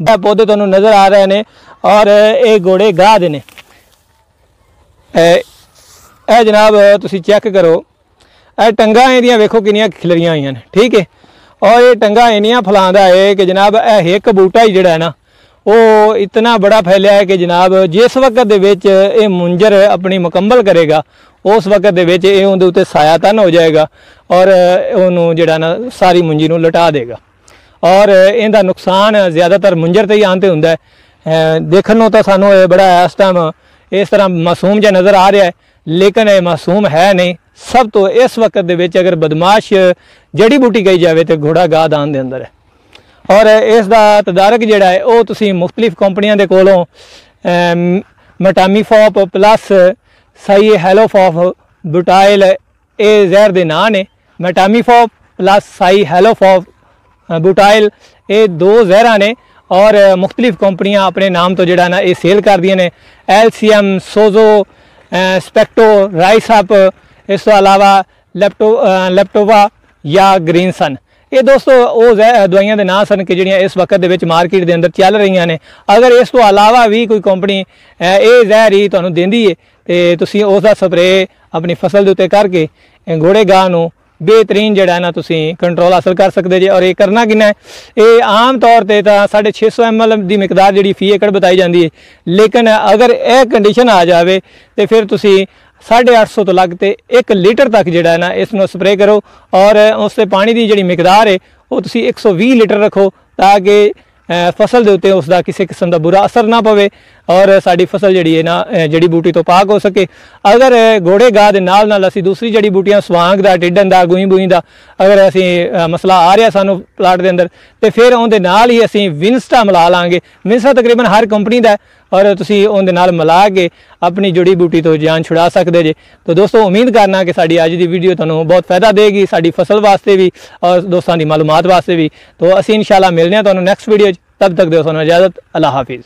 ਇਹ ਪੌਦੇ ਤੁਹਾਨੂੰ ਨਜ਼ਰ ਆ ਰਹੇ ਨੇ ਔਰ ਇਹ ਘੋੜੇ ਗਾਹ ਦੇ ਨੇ। ਇਹ ਜਨਾਬ ਤੁਸੀਂ ਚੈੱਕ ਕਰੋ। ਇਹ ਟੰਗਾ ਇਹਦੀਆਂ ਵੇਖੋ ਕਿੰਨੀਆਂ ਖਿਲਰੀਆਂ ਹੋਈਆਂ ਨੇ, ਠੀਕ ਹੈ? ਔਰ ਇਹ ਟੰਗਾ ਇੰਨੀਆਂ ਫਲਾਉਂਦਾ ਹੈ ਕਿ ਜਨਾਬ ਇਹ ਇੱਕ ਬੂਟਾ ਹੀ ਜਿਹੜਾ ਹੈ ਨਾ, ਉਹ ਇਤਨਾ ਬੜਾ ਫੈਲਿਆ ਹੈ ਕਿ ਜਨਾਬ ਜਿਸ ਵਕਤ ਦੇ ਵਿੱਚ ਇਹ ਮੁੰਜਰ ਆਪਣੀ ਮੁਕੰਮਲ ਕਰੇਗਾ, ਉਸ ਵਕਤ ਦੇ ਵਿੱਚ ਇਹ ਉਹਦੇ ਉੱਤੇ ਸਾਇਆ ਤਨ ਹੋ ਜਾਏਗਾ ਔਰ ਉਹਨੂੰ ਜਿਹੜਾ ਨਾ ਸਾਰੀ ਮੁੰਜੀ ਨੂੰ ਲਟਾ ਦੇਗਾ। ਔਰ ਇਹਦਾ ਨੁਕਸਾਨ ਜ਼ਿਆਦਾਤਰ ਮੁੰਜਰ ਤੇ ਹੀ ਆਂਤੇ ਹੁੰਦਾ ਹੈ। ਦੇਖਣ ਨੂੰ ਤਾਂ ਸਾਨੂੰ ਇਹ ਬੜਾ ਇਸ ਟਾਈਮ ਇਸ ਤਰ੍ਹਾਂ ਮਾਸੂਮ ਜਿਹਾ ਨਜ਼ਰ ਆ ਰਿਹਾ ਹੈ, ਲੇਕਿਨ ਇਹ ਮਾਸੂਮ ਹੈ ਨਹੀਂ। ਸਭ ਤੋਂ ਇਸ ਵਕਤ ਦੇ ਵਿੱਚ ਅਗਰ ਬਦਮਾਸ਼ ਜੜੀ ਬੂਟੀ ਗਈ ਜਾਵੇ ਤੇ ਘੋੜਾ ਗਾਹ ਦਾਨ ਦੇ ਅੰਦਰ ਹੈ। ਔਰ ਇਸ ਦਾ ਤਦਾਰਕ ਜਿਹੜਾ ਹੈ, ਉਹ ਤੁਸੀਂ ਮੁxtਲਿਫ ਕੰਪਨੀਆਂ ਦੇ ਕੋਲੋਂ ਮਟਾਮੀਫੋਪ ਪਲੱਸ ਸਾਈ ਹੈਲੋਫੋਪ ਬੁਟਾਇਲ ਇਹ ਜ਼ਹਿਰ ਦੇ ਨਾਂ ਨੇ। ਮਟਾਮੀਫੋਪ ਪਲੱਸ ਸਾਈ ਹੈਲੋਫੋਪ ਬੂਟਾਇਲ, ਇਹ ਦੋ ਜ਼ਹਿਰਾਂ ਨੇ ਔਰ ਮੁxtਲਿਫ ਕੰਪਨੀਆਂ ਆਪਣੇ ਨਾਮ ਤੋਂ ਜਿਹੜਾ ਨਾ, ਇਹ ਸੇਲ ਕਰਦੀਆਂ ਨੇ। ਐਲਸੀਐਮ, ਸੋਜ਼ੋ ਸਪੈਕਟੋ, ਰਾਈਸ ਅਪ ਇਸ ਤੋਂ ਇਲਾਵਾ ਲੈਪਟੋ ਲੈਪਟੋਵਾ ਜਾਂ ਗ੍ਰੀਨਸਨ ਇਹ ਦੋਸਤੋ, ਉਹ ਜ਼ਹਿ- ਦਵਾਈਆਂ ਦੇ ਨਾਂ ਸਨ ਕਿ ਜਿਹੜੀਆਂ ਇਸ ਵਕਤ ਦੇ ਵਿੱਚ ਮਾਰਕੀਟ ਦੇ ਅੰਦਰ ਚੱਲ ਰਹੀਆਂ ਨੇ। ਅਗਰ ਇਸ ਤੋਂ ਇਲਾਵਾ ਵੀ ਕੋਈ ਕੰਪਨੀ ਇਹ ਜ਼ਹਿਰ ਹੀ ਤੁਹਾਨੂੰ ਦਿੰਦੀ ਹੈ ਤੇ ਤੁਸੀਂ ਉਸ ਦਾ ਸਪਰੇ ਆਪਣੀ ਫਸਲ ਦੇ ਉੱਤੇ ਕਰਕੇ ਗੋੜੇ ਘੋੜੇ ਗਾਹ ਨੂੰ ਬਿਹਤਰੀਨ ਜਿਹੜਾ ਹੈ ਨਾ ਤੁਸੀਂ ਕੰਟਰੋਲ ਹਾਸਲ ਕਰ ਸਕਦੇ ਜੇ, ਔਰ ਇਹ ਕਰਨਾ ਕਿੰਨਾ ਹੈ? ਇਹ ਆਮ ਤੌਰ ਤੇ ਤਾਂ 650 ml ਦੀ ਮਿਕਦਾਰ ਜਿਹੜੀ ਫੀ ਏਕੜ ਬਤਾਈ ਜਾਂਦੀ ਹੈ। ਲੇਕਿਨ ਅਗਰ ਇਹ ਕੰਡੀਸ਼ਨ ਆ ਜਾਵੇ, ਤੇ ਫਿਰ ਤੁਸੀਂ 850 ਤੋਂ ਲੱਗ ਤੇ 1 ਲੀਟਰ ਤੱਕ ਜਿਹੜਾ ਨਾ ਇਸ ਨੂੰ ਸਪਰੇ ਕਰੋ, ਔਰ ਉਸ ਤੇ ਪਾਣੀ ਦੀ ਜਿਹੜੀ ਮਿਕਦਾਰ ਹੈ, ਉਹ ਤੁਸੀਂ 120 ਲੀਟਰ ਰੱਖੋ, ਤਾਂ ਕਿ ਫਸਲ ਦੇ ਉੱਤੇ ਉਸ ਦਾ ਕਿਸੇ ਕਿਸਮ ਦਾ ਬੁਰਾ ਅਸਰ ਨਾ ਪਵੇ। ਔਰ ਸਾਡੀ ਫਸਲ ਜਿਹੜੀ ਹੈ ਨਾ ਜੜੀ ਬੂਟੀ ਤੋਂ ਪਾਕ ਹੋ ਸਕੇ। ਅਗਰ ਅ, ਘੋੜੇ ਗਾਹ ਦੇ ਨਾਲ ਨਾਲ ਅਸੀਂ ਦੂਸਰੀ ਜੜੀ ਬੂਟੀਆਂ ਸਵਾਂਗ ਦਾ ਟਿੱਡਨ ਦਾ ਗੂਈ ਬੂਈ ਦਾ ਅਗਰ ਅਸੀਂ ਮਸਲਾ ਆ ਰਿਹਾ ਸਾਨੂੰ ਪਲਾਟ ਦੇ ਅੰਦਰ ਤੇ ਫਿਰ ਉਹਦੇ ਨਾਲ ਹੀ ਅਸੀਂ ਵਿੰਸਟਾ ਮਿਲਾ ਲਾਂਗੇ। ਵਿੰਸਟਾ ਤਕਰੀਬਨ ਹਰ ਕੰਪਨੀ ਦਾ ਔਰ ਤੁਸੀਂ ਉਹਦੇ ਨਾਲ ਮਿਲਾ ਕੇ ਆਪਣੀ ਜੜੀ ਬੂਟੀ ਤੋਂ ਜਾਨ ਛੁਡਾ ਸਕਦੇ ਜੇ। ਤਾਂ ਦੋਸਤੋ ਉਮੀਦ ਕਰਨਾ ਕਿ ਸਾਡੀ ਅੱਜ ਦੀ ਵੀਡੀਓ ਤੁਹਾਨੂੰ ਬਹੁਤ ਫਾਇਦਾ ਦੇਗੀ ਸਾਡੀ ਫਸਲ ਵਾਸਤੇ ਵੀ ਔਰ ਦੋਸਤਾਂ ਦੀ ਮਾਲੂਮਾਤ ਵਾਸਤੇ ਵੀ। ਤਾਂ ਅਸੀਂ ਇਨਸ਼ਾਅੱਲਾ ਮਿਲਦੇ ਹਾਂ ਤੁਹਾਨੂੰ ਨੈਕਸਟ ਵੀਡੀਓ 'ਚ। ਤਬ ਤੱਕ ਦਿਓ ਸਾਨੂੰ ਇਜਾਜ਼ਤ। ਅੱਲਾ ਹਾਫਿਜ਼।